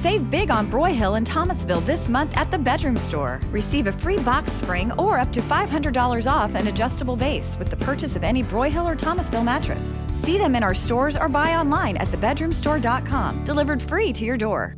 Save big on Broyhill and Thomasville this month at the Bedroom Store. Receive a free box spring or up to $500 off an adjustable base with the purchase of any Broyhill or Thomasville mattress. See them in our stores or buy online at thebedroomstore.com. Delivered free to your door.